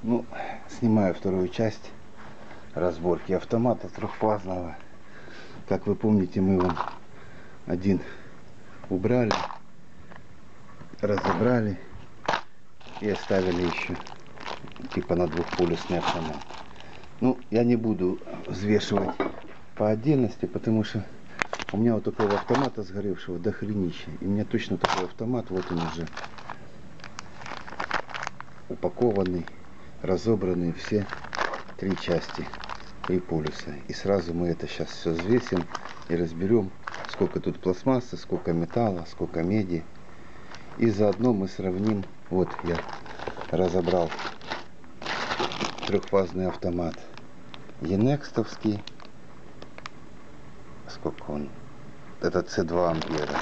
Ну, снимаю вторую часть разборки автомата трехфазного. Как вы помните, мы его один убрали, разобрали и оставили еще типа на двухполюсный автомат. Ну, я не буду взвешивать по отдельности, потому что у меня вот такого автомата сгоревшего до хренища. И у меня точно такой автомат, вот он уже упакованный, разобранный все три части, три полюса. И сразу мы это сейчас все взвесим и разберем, сколько тут пластмассы, сколько металла, сколько меди. И заодно мы сравним, вот я разобрал трехфазный автомат Енекстовский. Сколько он? Это С2 ампера.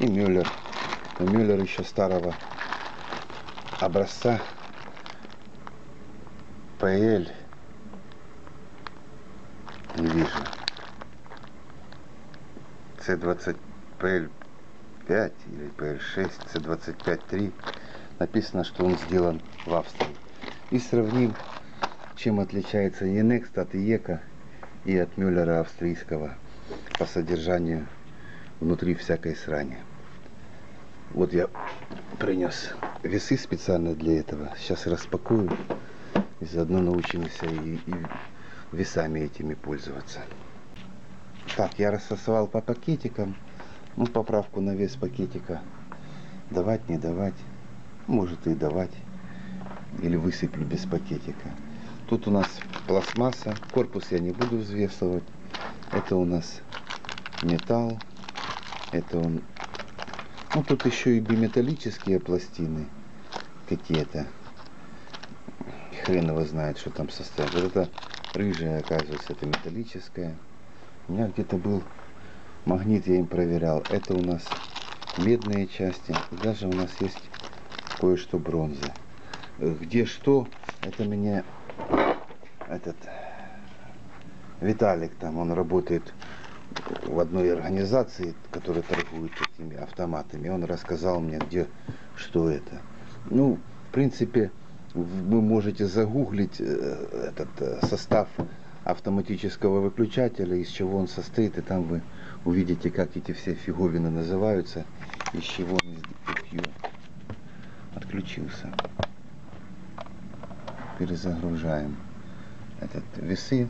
И Мюллер. Но Мюллер еще старого образца PL не вижу. C20 PL5 или PL6, C25 3 написано, что он сделан в Австрии. И сравним, чем отличается Енекст от Иека и от Мюллера австрийского по содержанию внутри всякой срани. Вот я принес весы специально для этого. Сейчас распакую и заодно научимся и, и весами этими пользоваться. Так, я рассосовал по пакетикам. Ну, поправку на вес пакетика. Давать, не давать. Может и давать. Или высыплю без пакетика. Тут у нас пластмасса. Корпус я не буду взвешивать. Это у нас металл. Это он... Ну, тут еще и биметаллические пластины какие-то. Хрен его знает, что там состоит. Вот это рыжая, оказывается, это металлическая. У меня где-то был магнит, я им проверял. Это у нас медные части. И даже у нас есть кое-что бронзы. Где что, это мне этот Виталик там, он работает в одной организации, которая торгует этими автоматами. Он рассказал мне, где что это. Ну, в принципе, вы можете загуглить э, этот э, состав автоматического выключателя, из чего он состоит, и там вы увидите, как эти все фиговины называются, из чего он. Отключился. Перезагружаем этот весы.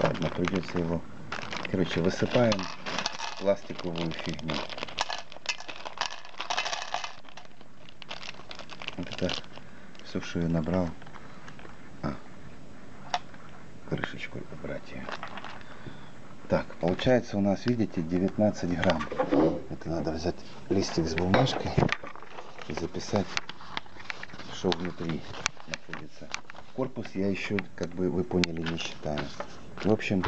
Ладно, придется его. Короче, высыпаем пластиковую фигню. Вот это я набрал. А, крышечку убрать ее. Так, получается у нас, видите, 19 грамм. Это надо взять листик с бумажкой и записать, что внутри находится. Корпус я еще, как бы вы поняли, не считаю. В общем,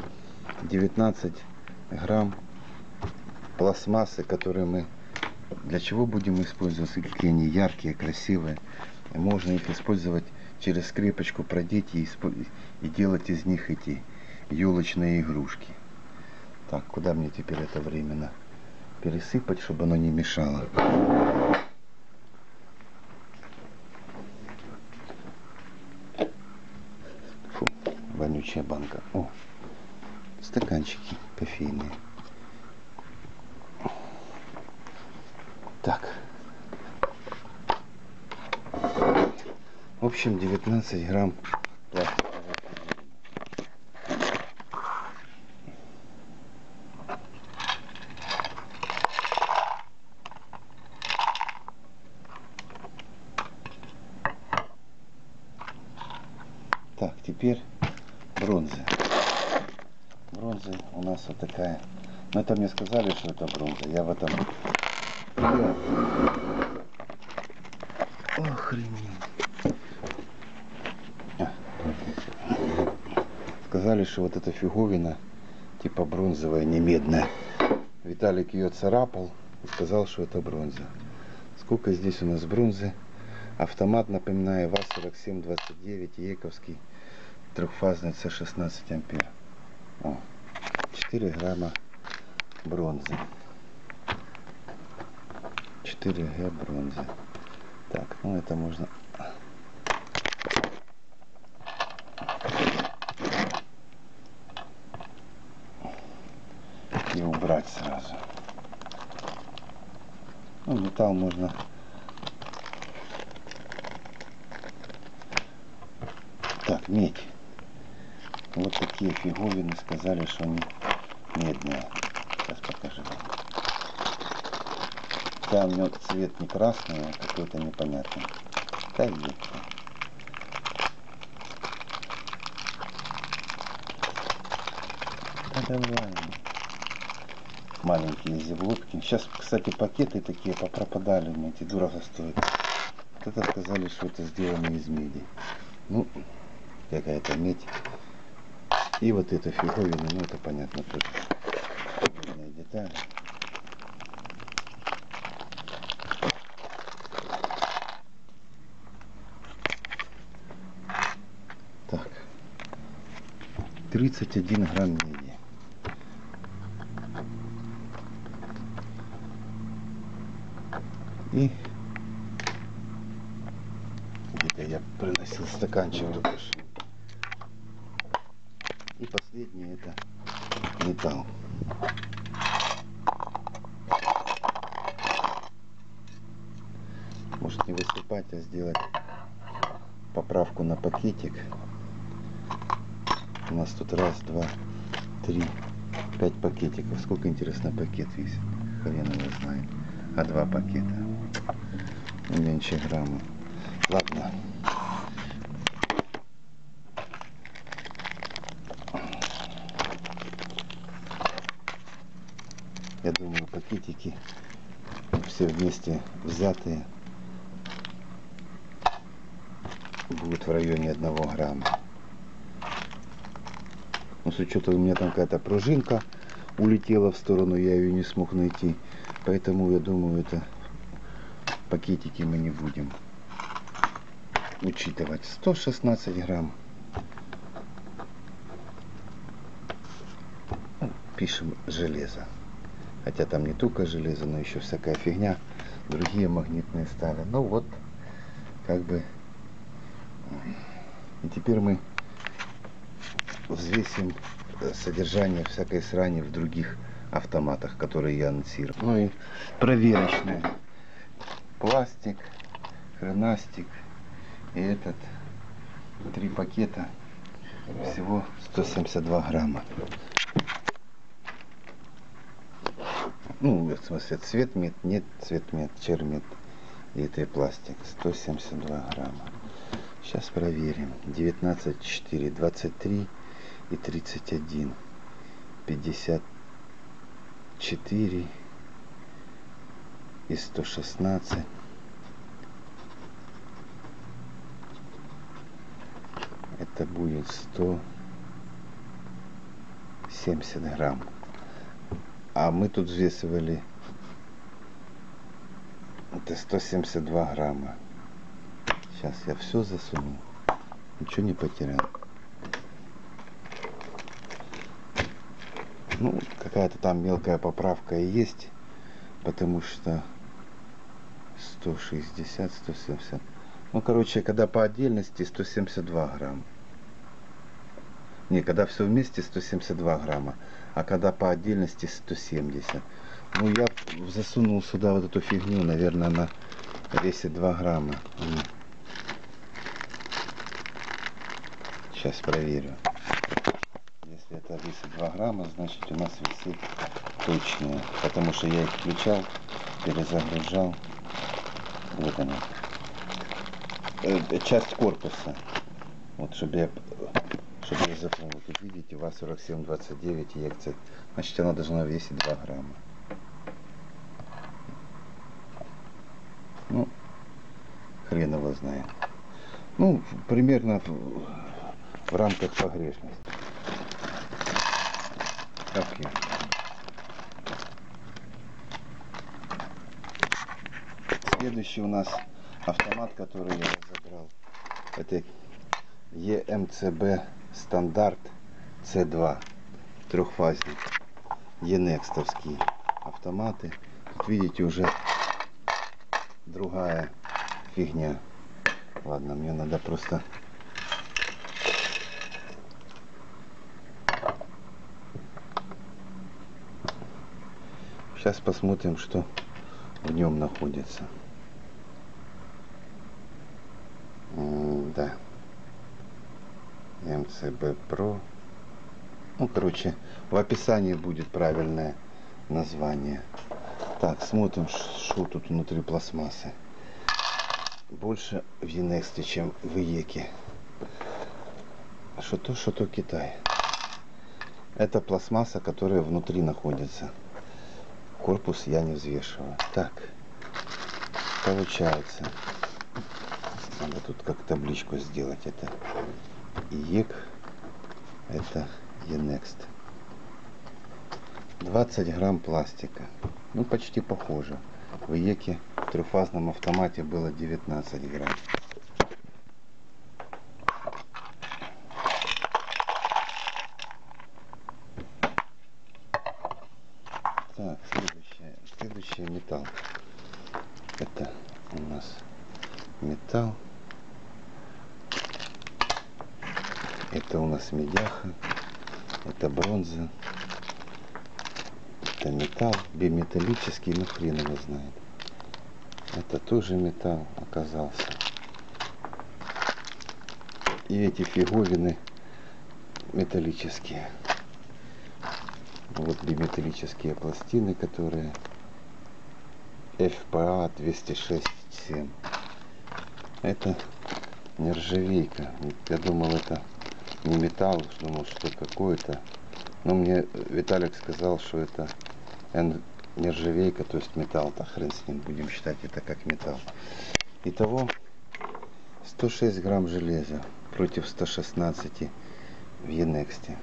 19 грамм пластмассы, которые мы для чего будем использовать, какие они яркие, красивые. Можно их использовать через скрепочку продеть и, и делать из них эти елочные игрушки. Так, куда мне теперь это временно пересыпать, чтобы оно не мешало? Вонючая банка. О, стаканчики кофейные. Так. В общем, 19 грамм. Так, теперь бронза. Бронза у нас вот такая. Но это мне сказали, что это бронза. Я в этом... Охренеть. сказали, что вот эта фиговина типа бронзовая, не медная. Виталик ее царапал и сказал, что это бронза. Сколько здесь у нас бронзы? Автомат, напоминаю, ВАЗ-4729, Ековский, трехфазный С16 ампер. О, 4 грамма бронзы. 4Г бронзы. Так, ну это можно... И убрать сразу. Ну, металл можно Так, медь. Вот такие фиговины сказали, что они медные. Сейчас покажу вам. Да, у него цвет не красный, а какой-то непонятный. Есть. Да давай. Маленькие зевлотки. Сейчас, кстати, пакеты такие попропадали, мне эти дорого стоят. Вот это сказали, что это сделано из меди. Ну, какая-то медь. И вот эта фиговина, ну это понятно тоже. Детали. Так. 31 грамм меди. И где-то я приносил стаканчик только. И последнее это металл. Может не выступать, а сделать поправку на пакетик. У нас тут раз, два, три, пять пакетиков. Сколько интересно пакет весит? Хрен его знает. А два пакета. Меньше грамма. Ладно. Я думаю, пакетики все вместе взятые будут в районе одного грамма. Но с учетом у меня там какая-то пружинка улетела в сторону, я ее не смог найти. Поэтому я думаю, это пакетики мы не будем учитывать. 116 грамм. Пишем железо. Хотя там не только железо, но еще всякая фигня. Другие магнитные стали. Ну вот, как бы. И теперь мы взвесим содержание всякой срани в других автоматах, которые я анонсировал. Ну и проверочные. Пластик, хренастик и этот. Три пакета. Всего 172 грамма. Ну, в смысле, цвет мед, нет цвет мед, чермет. И это пластик. 172 грамма. Сейчас проверим. 19, 4, 23 и 31. 54 и 116. Это будет 170 грамм. А мы тут взвесивали это 172 грамма. Сейчас я все засуну. Ничего не потерял. Ну, какая-то там мелкая поправка и есть, потому что 160, 170. Ну, короче, когда по отдельности 172 грамма. Не, когда все вместе 172 грамма, а когда по отдельности 170. Ну, я засунул сюда вот эту фигню, наверное, она весит 2 грамма. Сейчас проверю. Это весит 2 грамма, значит у нас висит точные. Потому что я их включал, перезагружал. Вот она. Э, часть корпуса. Вот, чтобы я чтобы я запомнил. Тут видите, ВАЗ-4729 инъекция. Значит, она должна весить 2 грамма. Ну, хрен его знает. Ну, примерно в, в рамках погрешности. Так я. Следующий у нас автомат, который я разобрал. Это EMCB стандарт C2 трехфазник Енекстовские автоматы. Тут видите уже другая фигня. Ладно, мне надо просто Сейчас посмотрим, что в нем находится. Да. МЦБ Про. Ну, короче, в описании будет правильное название. Так, смотрим, что тут внутри пластмассы. Больше в Енексте, чем в Иеке. Что то, что то Китай. Это пластмасса, которая внутри находится. Корпус я не взвешиваю. Так, получается. Надо тут как табличку сделать. Это IEK, это E.NEXT. 20 грамм пластика. Ну, почти похоже. В IEK е в трехфазном автомате было 19 грамм. Металл. Это у нас металл. Это у нас медяха. Это бронза. Это металл. Биметаллический, ну хрен его знает. Это тоже металл оказался. И эти фиговины металлические. Вот биметаллические пластины, которые FPA 206.7. Это нержавейка. Я думал, это не металл, думал, что какое-то. Но мне Виталик сказал, что это нержавейка, то есть металл. Да хрен с ним, будем считать это как металл. Итого 106 грамм железа против 116 в Енексте.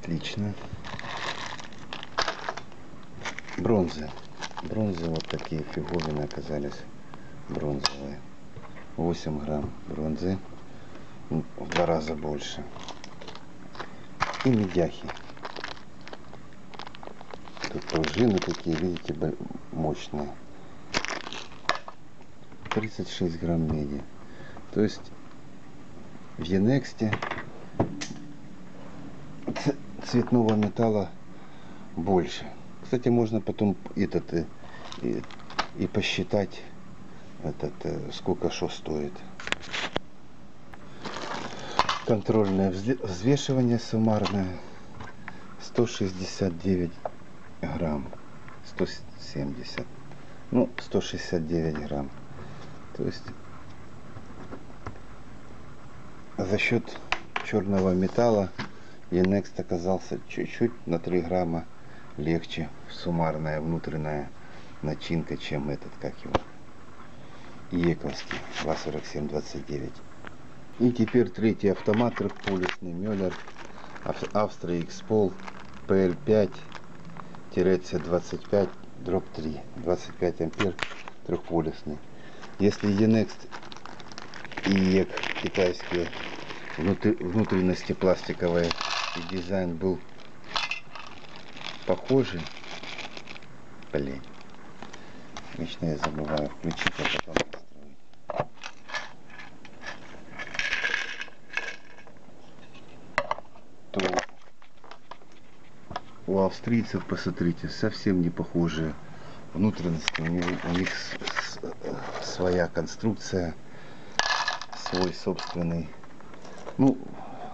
Отлично. Бронза. Бронза вот такие фиговины оказались. Бронзовые. 8 грамм бронзы. М, В два раза больше. И медяхи. Тут пружины такие, видите, мощные. 36 грамм меди. То есть в Енексте цветного металла больше. Кстати, можно потом этот и, и, и посчитать этот, э, сколько что стоит. Контрольное взвешивание суммарное 169 грамм. 170. Ну, 169 грамм. То есть за счет черного металла Енекст оказался чуть-чуть на 3 грамма легче суммарная внутренняя начинка, чем этот, как его, Ековский, ВА-4729. И теперь третий автомат трехполюсный Мюллер Австрия X-Pol PL5-C25 дробь 3 25 ампер трехполюсный если Енекст и ЕК китайские внутренности пластиковые и дизайн был похожий блин вечно я забываю включить а потом настроить у австрийцев, посмотрите, совсем не похожие внутренности. У них, у них с- с- своя конструкция, свой собственный. Ну,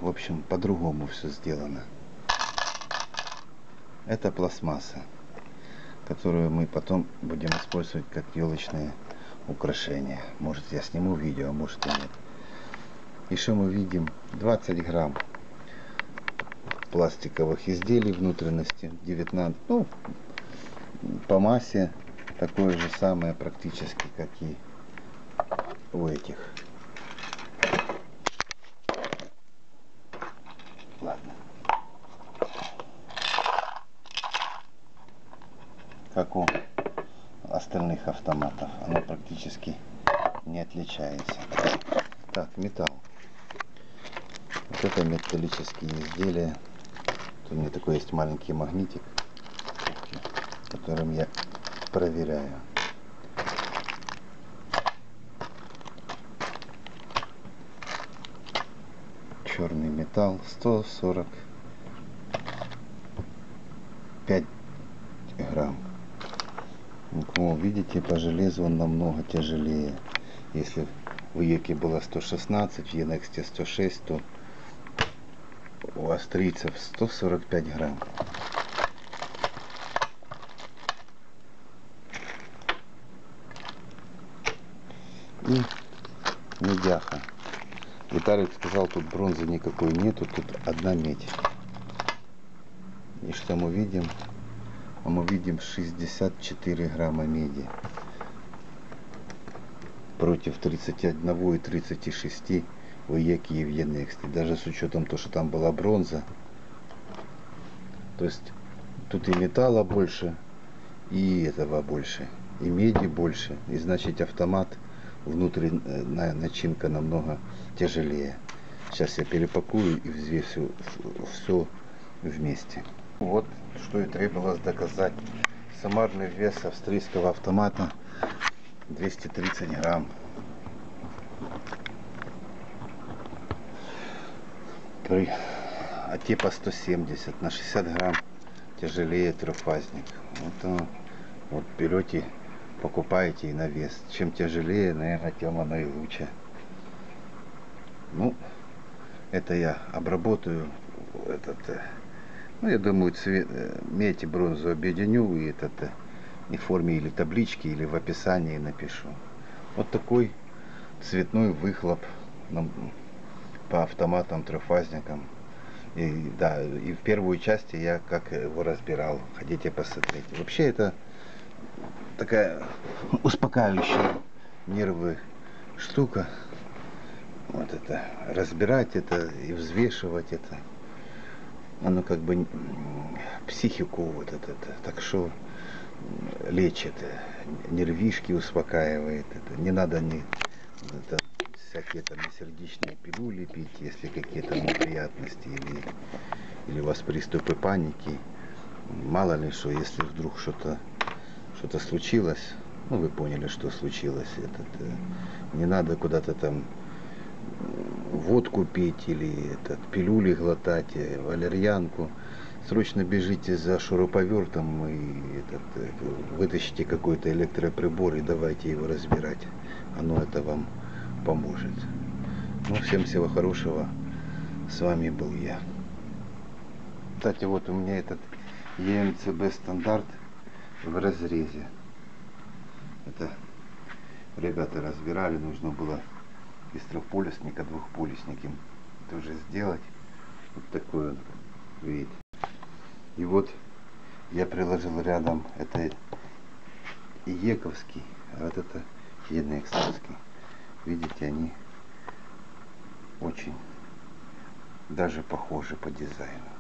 в общем, по-другому все сделано. Это пластмасса, которую мы потом будем использовать как елочные украшения. Может, я сниму видео, а может и нет. И что мы видим? 20 грамм пластиковых изделий внутренности 19 ну по массе такое же самое практически как и у этих ладно как у автоматов оно практически не отличается так металл вот это металлические изделия Тут у меня такой есть маленький магнитик, которым я проверяю. Черный металл 145 грамм. Ну, видите, по железу он намного тяжелее. Если в Еке было 116, в Енексте 106, то у австрийцев 145 грамм. И медяха. Виталик сказал, тут бронзы никакой нету, тут одна медь. И что мы видим? А мы видим 64 грамма меди против 31 и 36 в ЕКе и в Енексте. Даже с учетом того, что там была бронза. То есть тут и металла больше, и этого больше, и меди больше. И значит автомат внутренняя начинка намного тяжелее. Сейчас я перепакую и взвесю все вместе. Вот что и требовалось доказать. Самарный вес австрийского автомата 230 грамм. При, а типа 170 на 60 грамм тяжелее трехфазник. Вот, вот берете покупаете и на вес. Чем тяжелее, наверное, тем оно и лучше. Ну, это я обработаю этот, э, ну, я думаю, цвет, э, медь и бронзу объединю и этот э, и в форме или таблички, или в описании напишу. Вот такой цветной выхлоп по автоматам трехфазникам. И да, и в первую часть я как его разбирал. Хотите посмотреть. Вообще это такая успокаивающая нервы штука. Вот это, разбирать это и взвешивать это. Оно как бы психику вот это, это так что лечит, нервишки успокаивает. Это. Не надо ни это, всякие там сердечные пилюли пить, если какие-то неприятности или, или у вас приступы паники. Мало ли что, если вдруг что-то что-то случилось, ну вы поняли, что случилось, этот, э, не надо куда-то там водку пить или этот, пилюли глотать, э, валерьянку. Срочно бежите за шуруповертом и этот, э, вытащите какой-то электроприбор и давайте его разбирать. Оно это вам поможет. Ну, всем всего хорошего. С вами был я. Кстати, вот у меня этот EMCB стандарт в разрезе. Это ребята разбирали, нужно было из трехполюсника двухполюсник им это уже сделать. Вот такой он вид. И вот я приложил рядом это Ековский, а вот это Енексовский. Видите, они очень даже похожи по дизайну.